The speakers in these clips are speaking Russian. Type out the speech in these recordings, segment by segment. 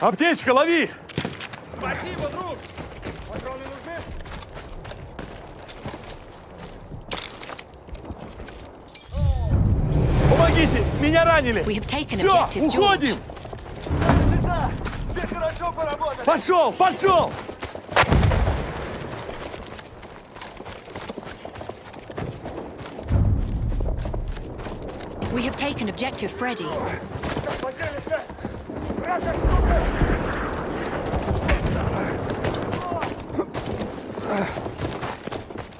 Аптечка, лови! Спасибо, друг! Патроны нужны? Помогите! Меня ранили! Все, уходим! Все хорошо поработали! Пошел, пошел! We have taken objective Freddy.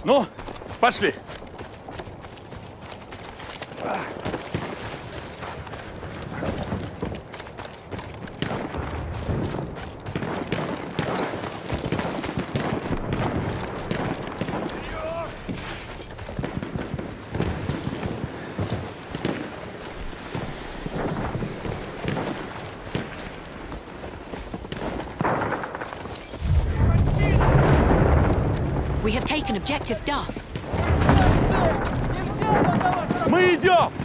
Ну, пошли. taken objective Duff. Мы идем!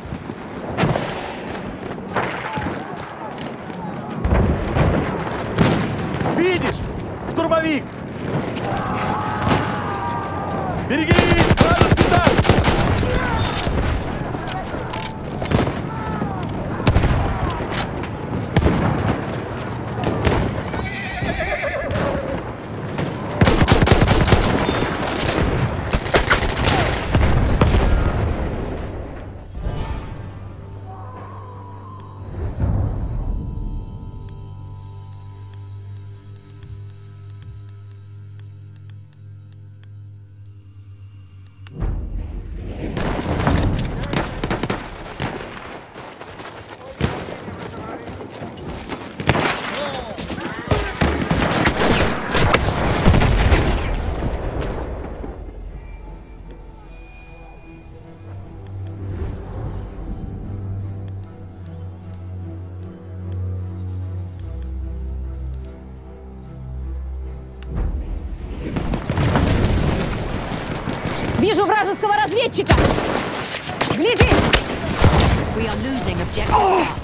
Вижу вражеского разведчика! Гляди! We are losing objective Duff.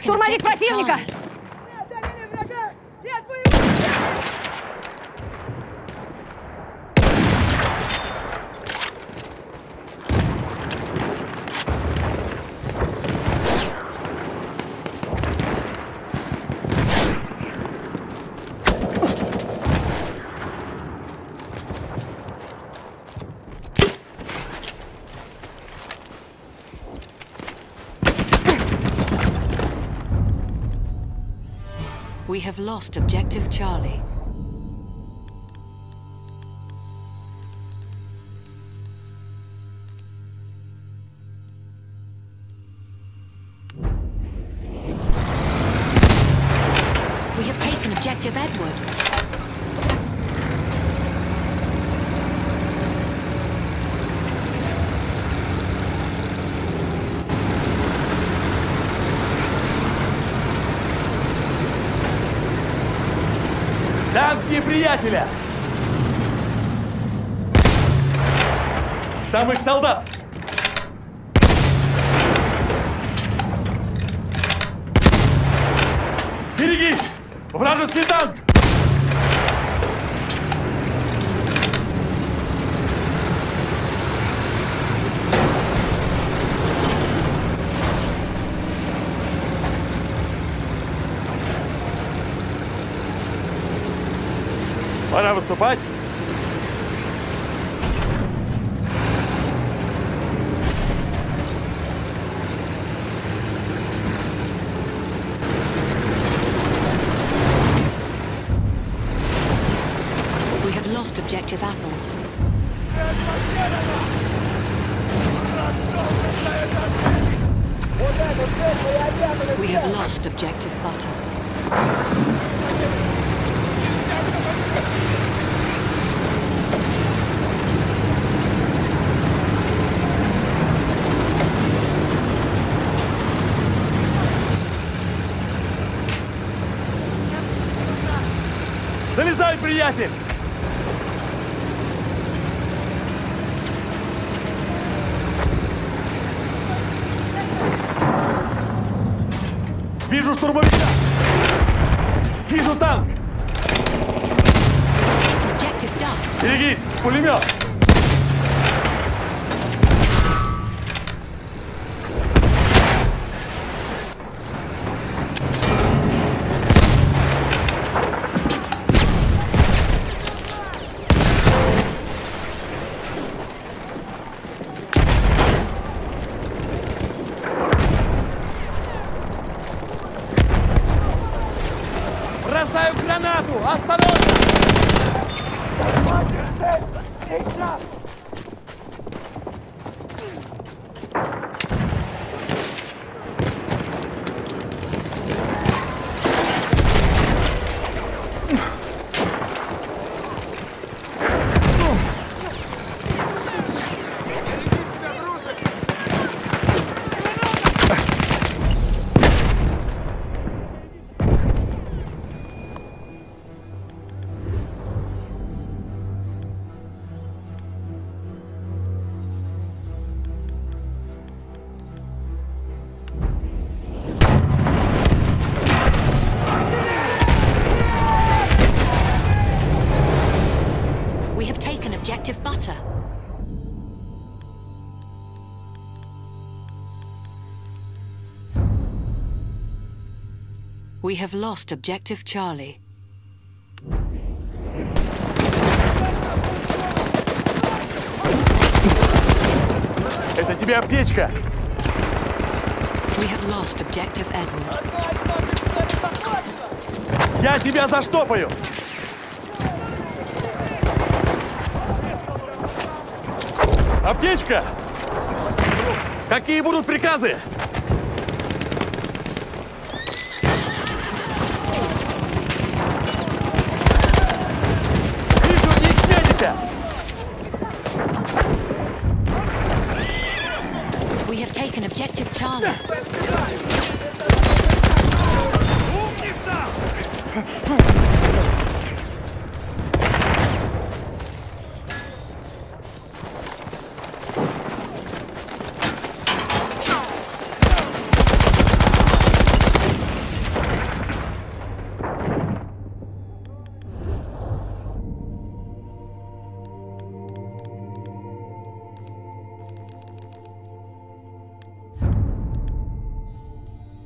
Штурмовик противника! Have lost objective Charlie. Неприятеля! Там их солдат! Берегись! Вражеский танк! Пора выступать. objective apples. We have lost objective butter. Залезай, приятель! Вижу штурмовика! Вижу танк! Берегись! Пулемет! Hasta luego. Butter. We have lost objective Charlie. Это тебе аптечка! We have lost objective Edward. Я тебя заштопаю! Аптечка! Какие будут приказы? Вижу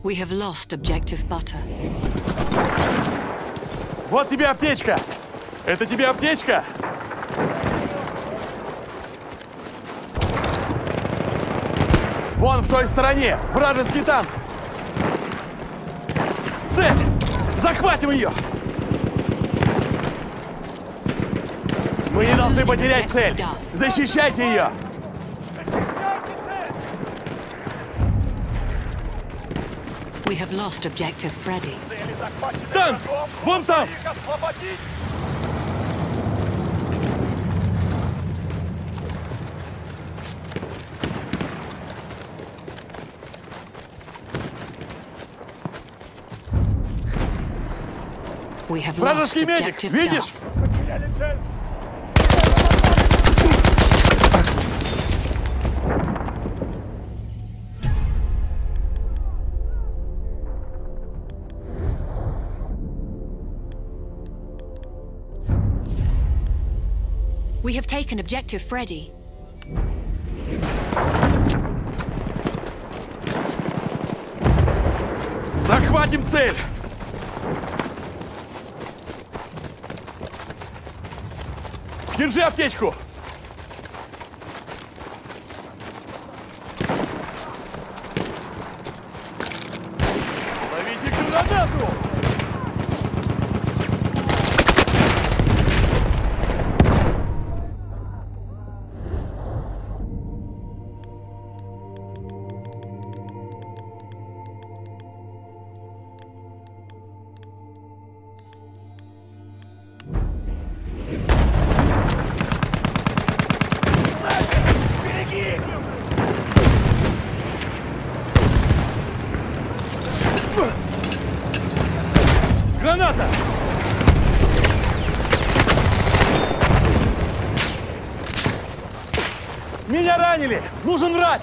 We have lost objective butter. Вот тебе аптечка! Это тебе аптечка! Вон в той стороне! Вражеский танк! Цель! Захватим ее! Мы не должны потерять цель! Защищайте ее! We have lost objective Freddy. Цели захвачены Танк! врагом! Вон там! Их освободить! We have lost Вражеский медик! objective Видишь? We have taken objective Freddy. Захватим цель! Держи аптечку! Ранили! Нужен врач!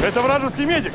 Это вражеский медик!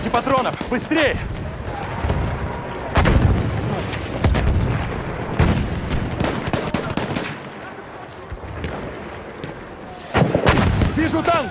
Дайте патронов! Быстрее! Вижу танк!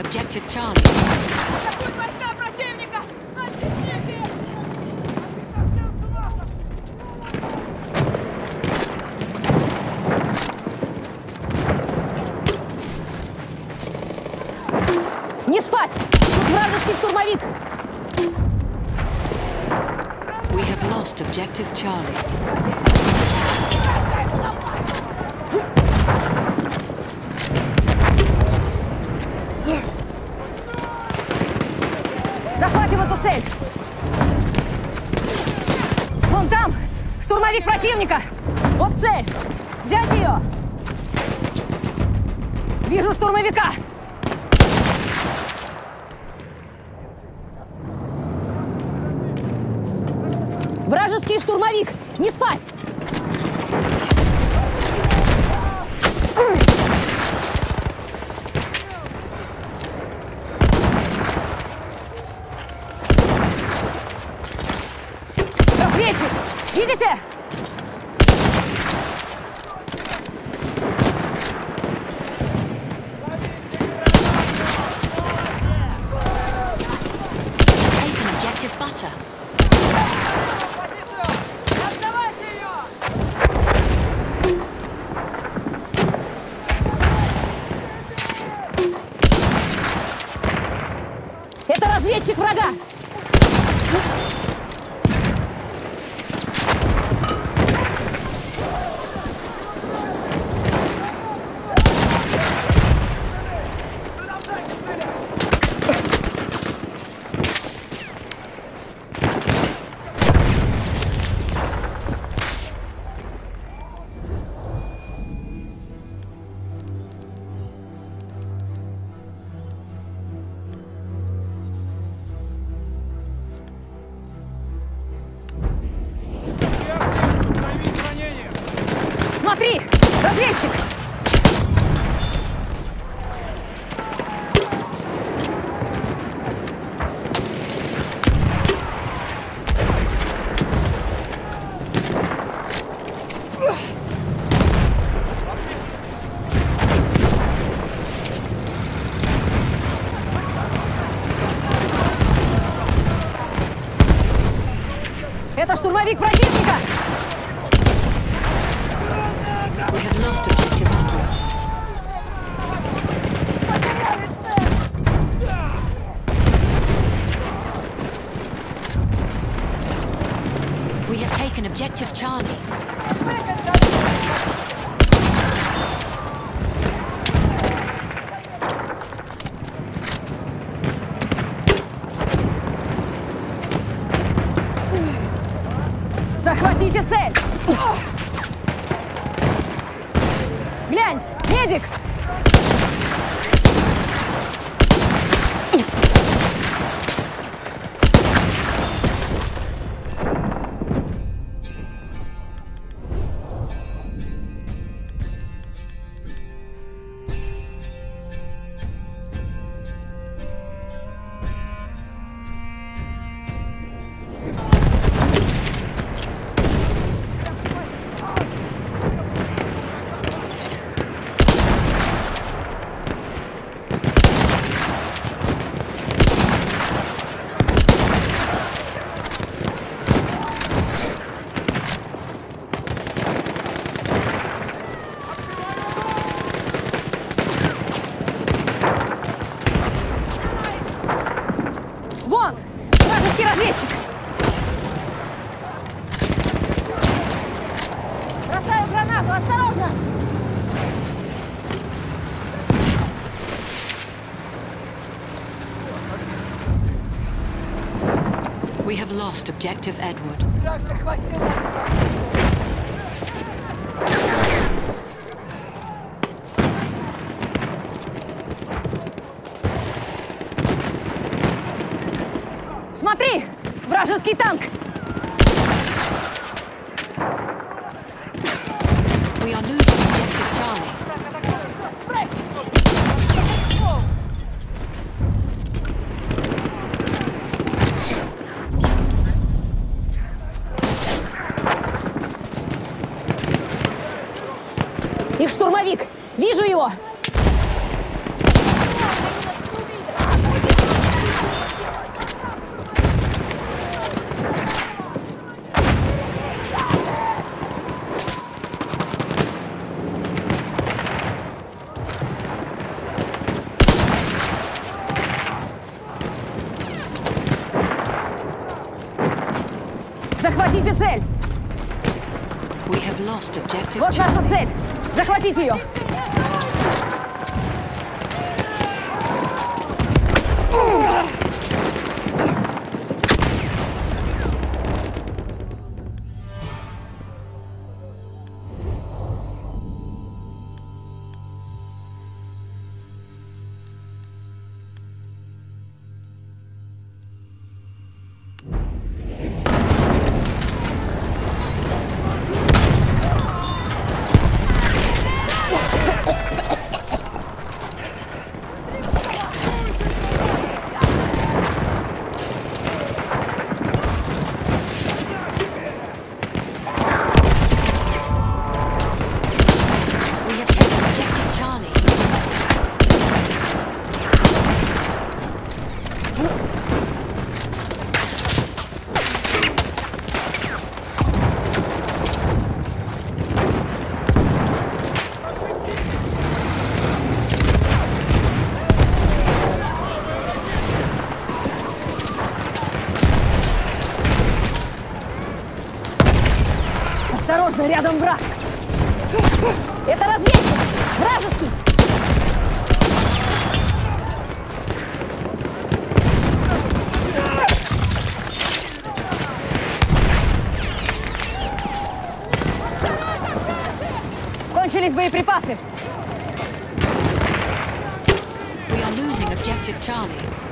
Objective Charlie. Отвлеките их! Не спать! Тут вражеский штурмовик! We have lost objective Charlie. Захватим эту цель! Вон там! Штурмовик противника! Вот цель! Взять ее! Вижу штурмовика! Вражеский штурмовик! Не спать! 谢谢 Это штурмовик противника! Вражеский разведчик! Бросаю гранату! Осторожно! We have lost objective Edward. Враг захватил наши позиции! Смотри! Вражеский танк! We are losing objective Charlie. Враг атакует! Брейк! Их штурмовик! Вижу его! Захватите цель! We have lost objective Вот наша цель! Захватите ее! Осторожно, рядом враг! Это разведчик! Вражеский! Кончились боеприпасы! We are losing objective Charlie.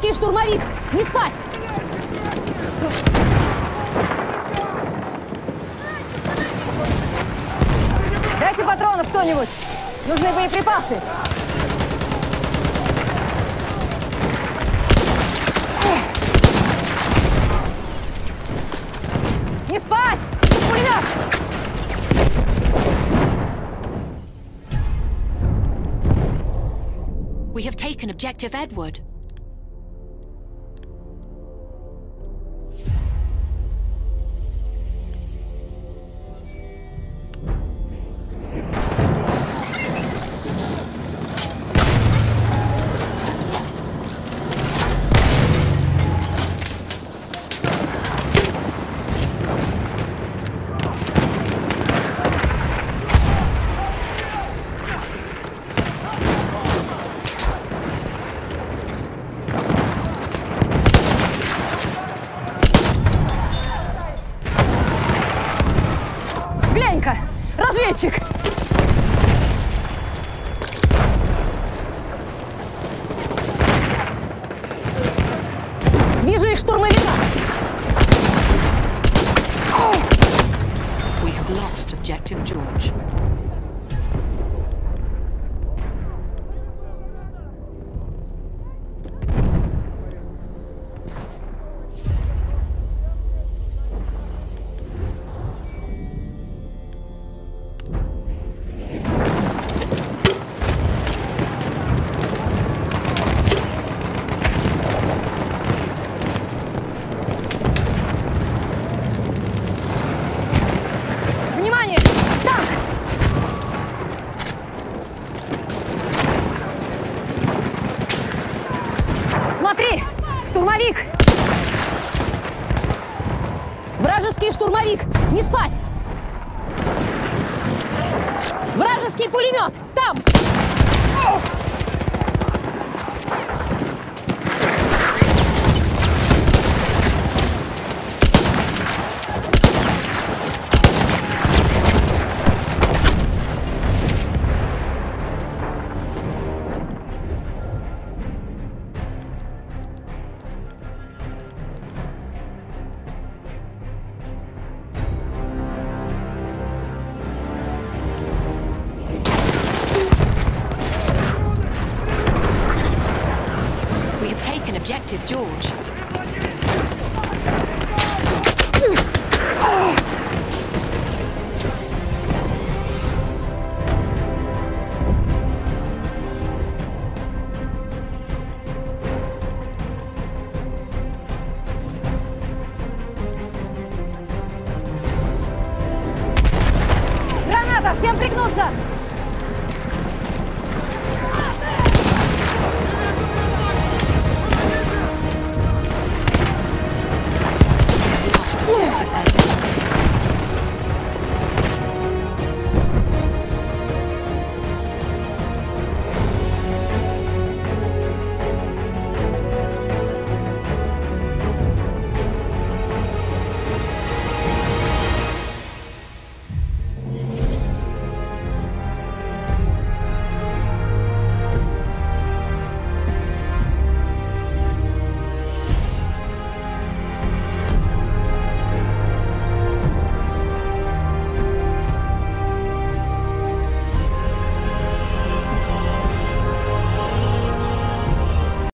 Вражеский штурмовик! Не спать! Дайте патронов кто-нибудь! Нужны боеприпасы! Не спать! Тут пулемет! We have taken objective Edward.